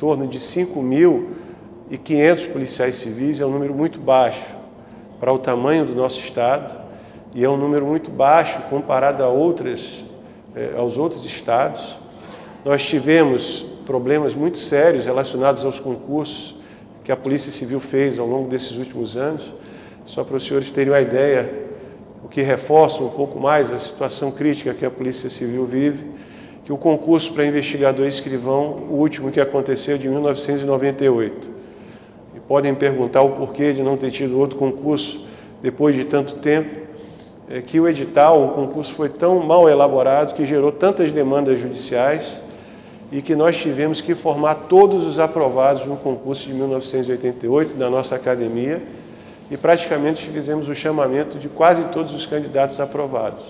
torno de 5.500 policiais civis, é um número muito baixo para o tamanho do nosso Estado e é um número muito baixo comparado a outras, eh, aos outros estados. Nós tivemos problemas muito sérios relacionados aos concursos que a Polícia Civil fez ao longo desses últimos anos. Só para os senhores terem uma ideia, o que reforça um pouco mais a situação crítica que a Polícia Civil vive, que o concurso para investigador e escrivão, o último que aconteceu de 1998. E podem perguntar o porquê de não ter tido outro concurso depois de tanto tempo, é que o edital, o concurso foi tão mal elaborado que gerou tantas demandas judiciais e que nós tivemos que formar todos os aprovados no concurso de 1988 da nossa academia e praticamente fizemos o chamamento de quase todos os candidatos aprovados.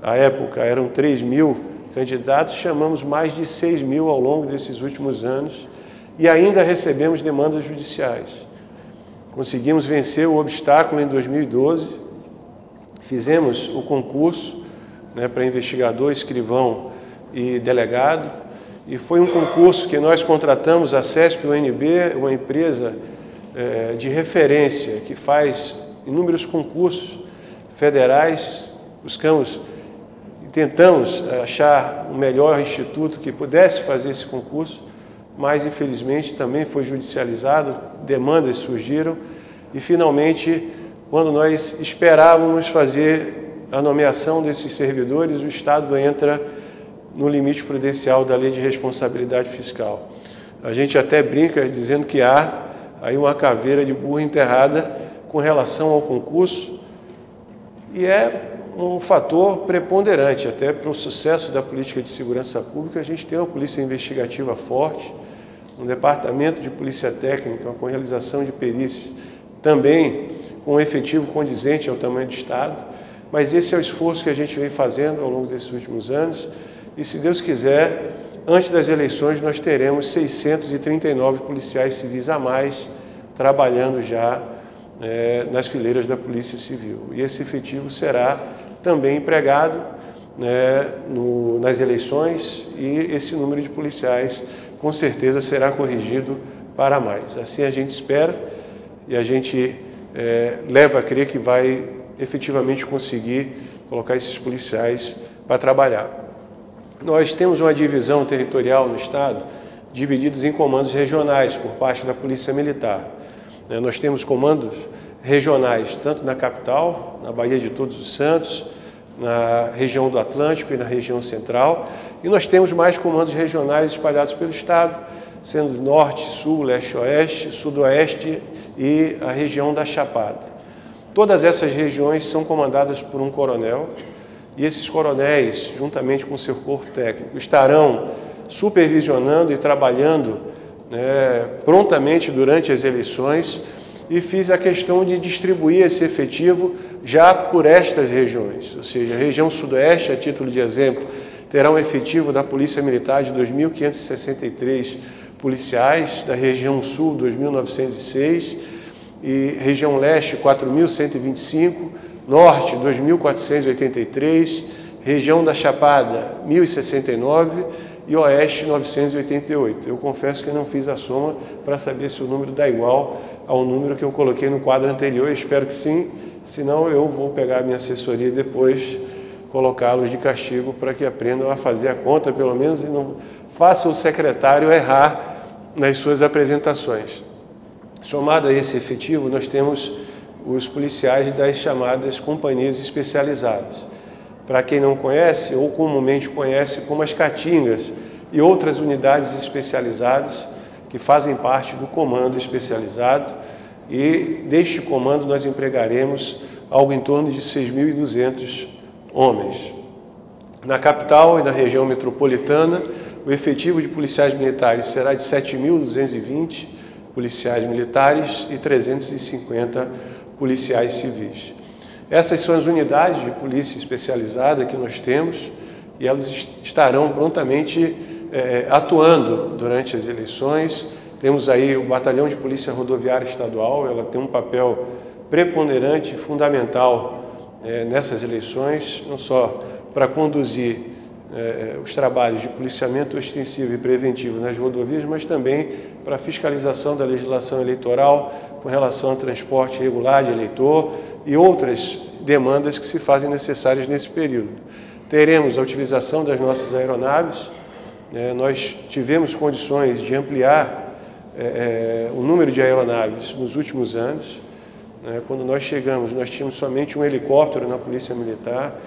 À época eram 3 mil candidatos, chamamos mais de 6 mil ao longo desses últimos anos e ainda recebemos demandas judiciais. Conseguimos vencer o obstáculo em 2012, fizemos o concurso né, para investigador, escrivão e delegado, e foi um concurso que nós contratamos a CESP UNB, uma empresa é, de referência que faz inúmeros concursos federais, buscamos tentamos achar o melhor instituto que pudesse fazer esse concurso, mas infelizmente também foi judicializado, demandas surgiram e finalmente, quando nós esperávamos fazer a nomeação desses servidores, o Estado entra no limite prudencial da lei de responsabilidade fiscal. A gente até brinca dizendo que há aí uma caveira de burro enterrada com relação ao concurso e é um fator preponderante até para o sucesso da política de segurança pública. A gente tem uma polícia investigativa forte, um departamento de polícia técnica com realização de perícias, também com um efetivo condizente ao tamanho do Estado, mas esse é o esforço que a gente vem fazendo ao longo desses últimos anos e, se Deus quiser, antes das eleições nós teremos 639 policiais civis a mais trabalhando já é, nas fileiras da Polícia Civil. E esse efetivo será também empregado né, no, nas eleições e esse número de policiais com certeza será corrigido para mais. Assim a gente espera e a gente é, leva a crer que vai efetivamente conseguir colocar esses policiais para trabalhar. Nós temos uma divisão territorial no Estado divididos em comandos regionais por parte da Polícia Militar. Né, nós temos comandos regionais tanto na capital, na Bahia de Todos os Santos, na região do Atlântico e na região central, e nós temos mais comandos regionais espalhados pelo Estado, sendo norte, sul, leste, oeste, sudoeste e a região da Chapada. Todas essas regiões são comandadas por um coronel, e esses coronéis, juntamente com seu corpo técnico, estarão supervisionando e trabalhando né, prontamente durante as eleições e fiz a questão de distribuir esse efetivo já por estas regiões, ou seja, a região sudoeste, a título de exemplo, terá um efetivo da Polícia Militar de 2.563 policiais, da região sul, 2.906, e região leste, 4.125, norte, 2.483, região da Chapada, 1.069 e Oeste 988. Eu confesso que não fiz a soma para saber se o número dá igual ao número que eu coloquei no quadro anterior. Espero que sim, senão eu vou pegar a minha assessoria e depois colocá-los de castigo para que aprendam a fazer a conta, pelo menos, e não faça o secretário errar nas suas apresentações. Somado a esse efetivo, nós temos os policiais das chamadas companhias especializadas para quem não conhece ou comumente conhece como as Caatingas e outras unidades especializadas que fazem parte do comando especializado e deste comando nós empregaremos algo em torno de 6.200 homens. Na capital e na região metropolitana, o efetivo de policiais militares será de 7.220 policiais militares e 350 policiais civis. Essas são as unidades de polícia especializada que nós temos e elas estarão prontamente é, atuando durante as eleições. Temos aí o Batalhão de Polícia Rodoviária Estadual, ela tem um papel preponderante fundamental é, nessas eleições, não só para conduzir é, os trabalhos de policiamento ostensivo e preventivo nas rodovias, mas também para fiscalização da legislação eleitoral com relação ao transporte regular de eleitor e outras demandas que se fazem necessárias nesse período. Teremos a utilização das nossas aeronaves, é, nós tivemos condições de ampliar é, é o número de aeronaves nos últimos anos. Né? Quando nós chegamos, nós tínhamos somente um helicóptero na Polícia Militar,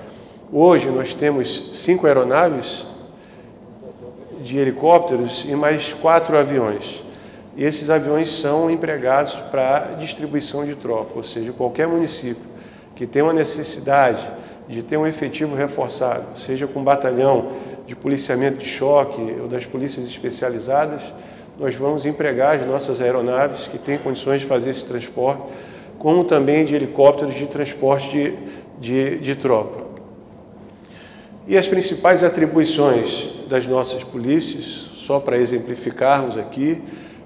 Hoje nós temos cinco aeronaves de helicópteros e mais quatro aviões. E esses aviões são empregados para distribuição de tropa, ou seja, qualquer município que tenha uma necessidade de ter um efetivo reforçado, seja com batalhão de policiamento de choque ou das polícias especializadas, nós vamos empregar as nossas aeronaves que têm condições de fazer esse transporte, como também de helicópteros de transporte de, de, de tropa. E as principais atribuições das nossas polícias, só para exemplificarmos aqui,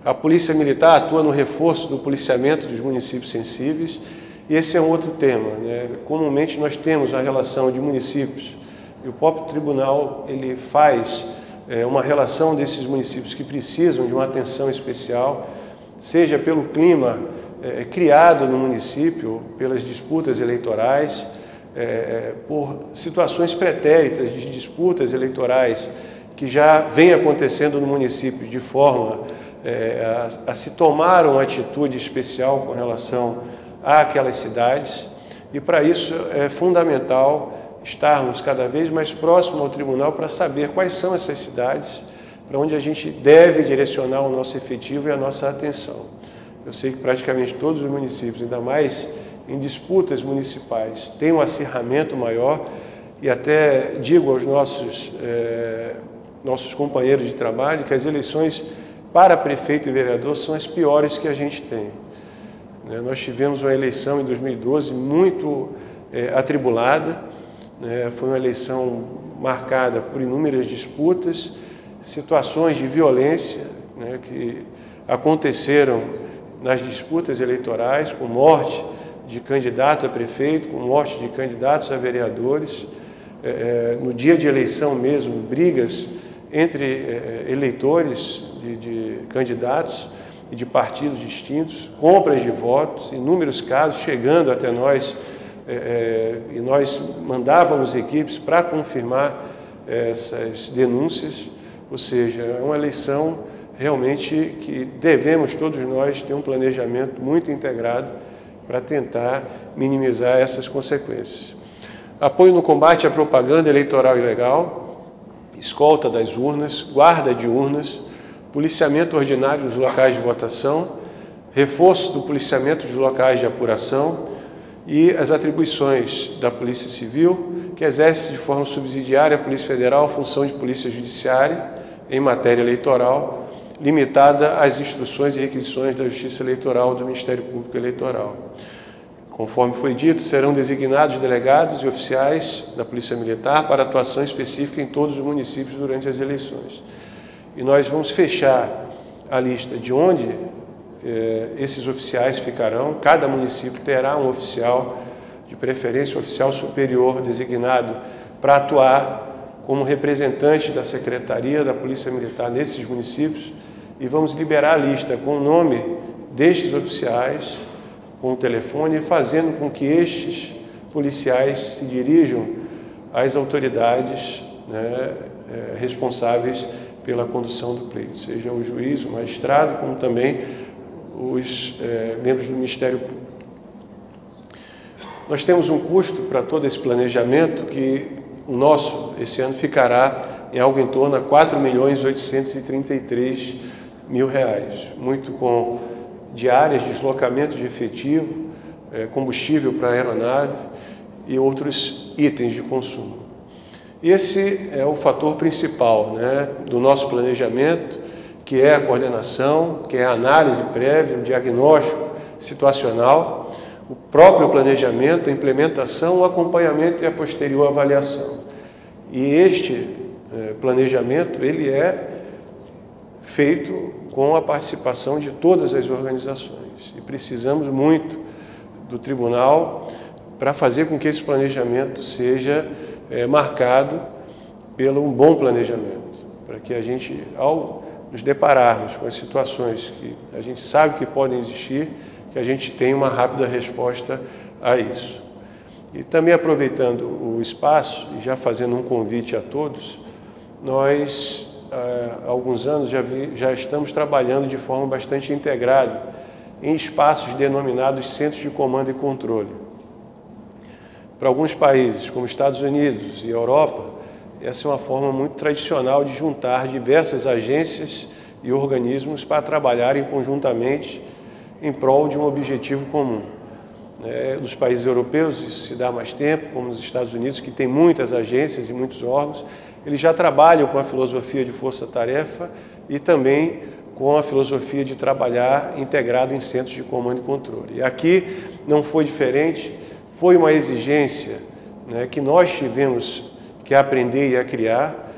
a Polícia Militar atua no reforço do policiamento dos municípios sensíveis, e esse é um outro tema. Né? Comumente nós temos a relação de municípios, e o próprio tribunal ele faz é, uma relação desses municípios que precisam de uma atenção especial, seja pelo clima é, criado no município, pelas disputas eleitorais, é, é, por situações pretéritas de disputas eleitorais que já vem acontecendo no município de forma é, a, a, se tomar uma atitude especial com relação àquelas cidades. E para isso é fundamental estarmos cada vez mais próximo ao tribunal para saber quais são essas cidades para onde a gente deve direcionar o nosso efetivo e a nossa atenção. Eu sei que praticamente todos os municípios, ainda mais em disputas municipais tem um acirramento maior e até digo aos nossos, é, nossos companheiros de trabalho que as eleições para prefeito e vereador são as piores que a gente tem. Né? Nós tivemos uma eleição em 2012 muito é, atribulada, né? foi uma eleição marcada por inúmeras disputas, situações de violência né? que aconteceram nas disputas eleitorais, com morte de candidato a prefeito, com morte de candidatos a vereadores, é, é, no dia de eleição mesmo, brigas entre é, eleitores de, de, candidatos e de partidos distintos, compras de votos, inúmeros casos chegando até nós, é, é, e nós mandávamos equipes para confirmar essas denúncias, ou seja, é uma eleição realmente que devemos todos nós ter um planejamento muito integrado para tentar minimizar essas consequências. Apoio no combate à propaganda eleitoral ilegal, escolta das urnas, guarda de urnas, policiamento ordinário dos locais de votação, reforço do policiamento dos locais de apuração e as atribuições da Polícia Civil, que exerce de forma subsidiária a Polícia Federal a função de Polícia Judiciária em matéria eleitoral, limitada às instruções e requisições da Justiça Eleitoral do Ministério Público Eleitoral. Conforme foi dito, serão designados delegados e oficiais da Polícia Militar para atuação específica em todos os municípios durante as eleições. E nós vamos fechar a lista de onde esses oficiais ficarão. Cada município terá um oficial, de preferência um oficial superior, designado para atuar como representante da Secretaria da Polícia Militar nesses municípios e vamos liberar a lista com o nome destes oficiais, com o telefone, fazendo com que estes policiais se dirijam às autoridades né, é, responsáveis pela condução do pleito, seja o juiz, o magistrado, como também os é, membros do Ministério Público. Nós temos um custo para todo esse planejamento que o nosso, esse ano, ficará em algo em torno a 4 milhões 833 mil reais, muito com diárias, deslocamento de efetivo, é, combustível para a aeronave e outros itens de consumo. Esse é o fator principal né, do nosso planejamento, que é a coordenação, que é a análise prévia, o diagnóstico situacional, o próprio planejamento, a implementação, o acompanhamento e a posterior avaliação. E este é, planejamento, ele é feito com a participação de todas as organizações. E precisamos muito do tribunal para fazer com que esse planejamento seja é, marcado pelo um bom planejamento, para que a gente, ao nos depararmos com as situações que a gente sabe que podem existir, que a gente tenha uma rápida resposta a isso. E também aproveitando o espaço e já fazendo um convite a todos, nós há alguns anos já, vi, já estamos trabalhando de forma bastante integrada em espaços denominados centros de comando e controle. Para alguns países, como Estados Unidos e Europa, essa é uma forma muito tradicional de juntar diversas agências e organismos para trabalharem conjuntamente em prol de um objetivo comum. É, dos países europeus, isso se dá mais tempo, como nos Estados Unidos, que tem muitas agências e muitos órgãos, eles já trabalham com a filosofia de força-tarefa e também com a filosofia de trabalhar integrado em centros de comando e controle. E aqui não foi diferente, foi uma exigência né, que nós tivemos que aprender e a criar,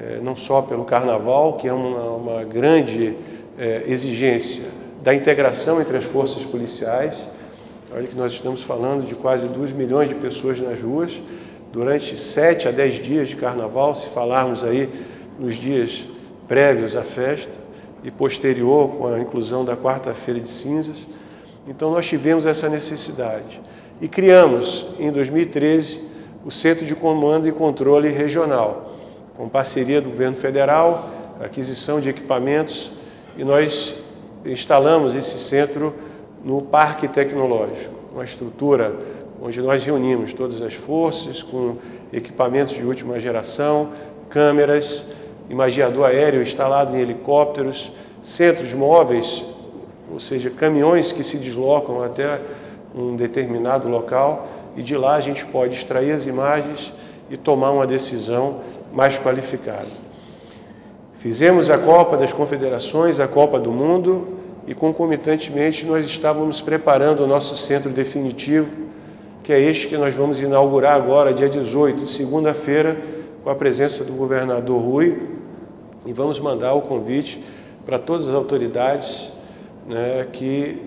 é, não só pelo carnaval, que é uma, uma grande é, exigência da integração entre as forças policiais. Olha que nós estamos falando de quase 2 milhões de pessoas nas ruas, durante 7 a 10 dias de carnaval, se falarmos aí nos dias prévios à festa e posterior com a inclusão da quarta-feira de cinzas. Então nós tivemos essa necessidade e criamos em 2013 o Centro de Comando e Controle Regional, com parceria do governo federal, aquisição de equipamentos e nós instalamos esse centro no Parque Tecnológico, uma estrutura onde nós reunimos todas as forças com equipamentos de última geração, câmeras, imagiador aéreo instalado em helicópteros, centros móveis, ou seja, caminhões que se deslocam até um determinado local e de lá a gente pode extrair as imagens e tomar uma decisão mais qualificada. Fizemos a Copa das Confederações, a Copa do Mundo e concomitantemente nós estávamos preparando o nosso centro definitivo, que é este que nós vamos inaugurar agora, dia 18, segunda-feira, com a presença do governador Rui, e vamos mandar o convite para todas as autoridades né, que,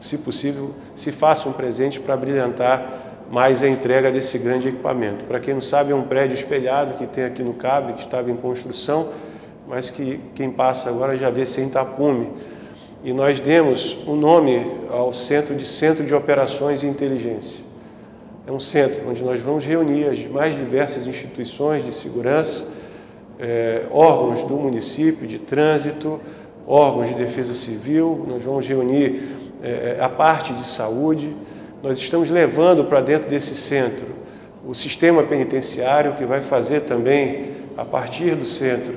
se possível, se façam um presente para brilhantar mais a entrega desse grande equipamento. Para quem não sabe, é um prédio espelhado que tem aqui no CAB, que estava em construção, mas que quem passa agora já vê sem tapume. E nós demos o um nome ao Centro de Centro de Operações e Inteligência. É um centro onde nós vamos reunir as mais diversas instituições de segurança, é, órgãos do município de trânsito, órgãos de defesa civil, nós vamos reunir é, a parte de saúde. Nós estamos levando para dentro desse centro o sistema penitenciário, que vai fazer também, a partir do centro,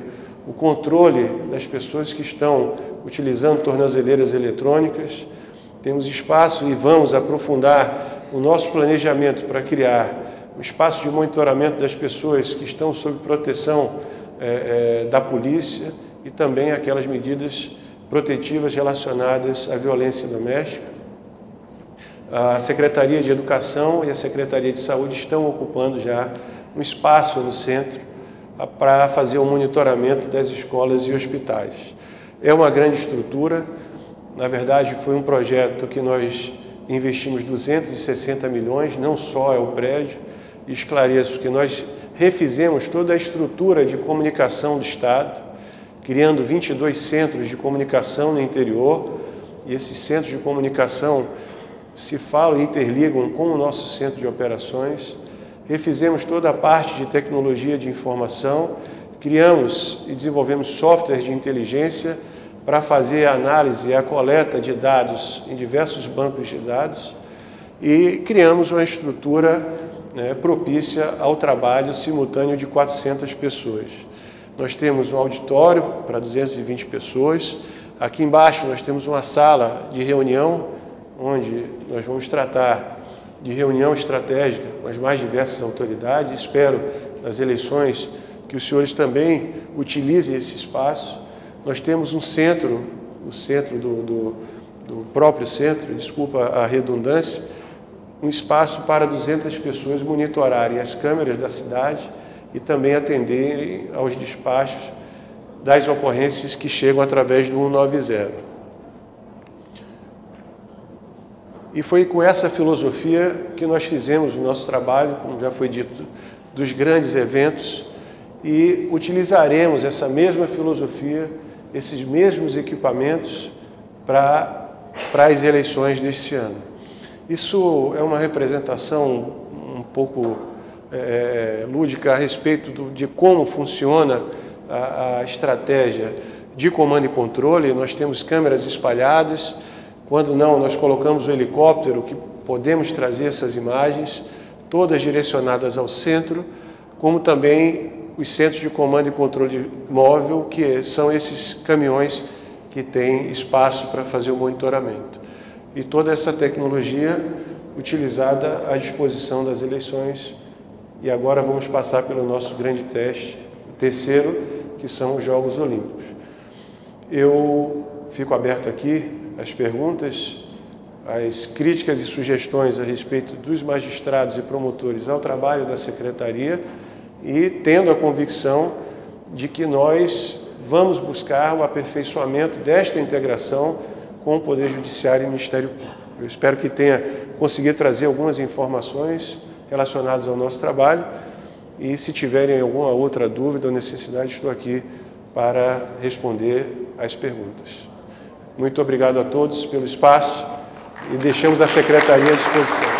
o controle das pessoas que estão utilizando tornozeleiras eletrônicas. Temos espaço e vamos aprofundar o nosso planejamento para criar um espaço de monitoramento das pessoas que estão sob proteção é, é, da polícia e também aquelas medidas protetivas relacionadas à violência doméstica. A Secretaria de Educação e a Secretaria de Saúde estão ocupando já um espaço no centro para fazer o monitoramento das escolas e hospitais. É uma grande estrutura, na verdade foi um projeto que nós investimos 260 milhões, não só é o prédio, esclareço que nós refizemos toda a estrutura de comunicação do Estado, criando 22 centros de comunicação no interior, e esses centros de comunicação se falam e interligam com o nosso centro de operações. Refizemos toda a parte de tecnologia de informação, criamos e desenvolvemos softwares de inteligência para fazer a análise e a coleta de dados em diversos bancos de dados e criamos uma estrutura né, propícia ao trabalho simultâneo de 400 pessoas. Nós temos um auditório para 220 pessoas. Aqui embaixo nós temos uma sala de reunião, onde nós vamos tratar de reunião estratégica com as mais diversas autoridades. Espero, nas eleições, que os senhores também utilizem esse espaço. Nós temos um centro, o centro do, do, do próprio centro, desculpa a redundância, um espaço para 200 pessoas monitorarem as câmeras da cidade e também atenderem aos despachos das ocorrências que chegam através do 190. E foi com essa filosofia que nós fizemos o nosso trabalho, como já foi dito dos grandes eventos e utilizaremos essa mesma filosofia, esses mesmos equipamentos para as eleições deste ano. Isso é uma representação um pouco é, lúdica a respeito do, de como funciona a, a estratégia de comando e controle. Nós temos câmeras espalhadas. Quando não, nós colocamos o helicóptero que podemos trazer essas imagens, todas direcionadas ao centro, como também os centros de comando e controle móvel, que são esses caminhões que têm espaço para fazer o monitoramento. E toda essa tecnologia utilizada à disposição das eleições. E agora vamos passar pelo nosso grande teste, o terceiro, que são os Jogos Olímpicos. Eu fico aberto aqui às perguntas, às críticas e sugestões a respeito dos magistrados e promotores ao trabalho da Secretaria e tendo a convicção de que nós vamos buscar o aperfeiçoamento desta integração com o Poder Judiciário e Ministério Público. Eu espero que tenha conseguido trazer algumas informações relacionadas ao nosso trabalho e se tiverem alguma outra dúvida ou necessidade, estou aqui para responder às perguntas. Muito obrigado a todos pelo espaço e deixamos a Secretaria à disposição.